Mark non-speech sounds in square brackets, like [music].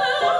Oh. [laughs]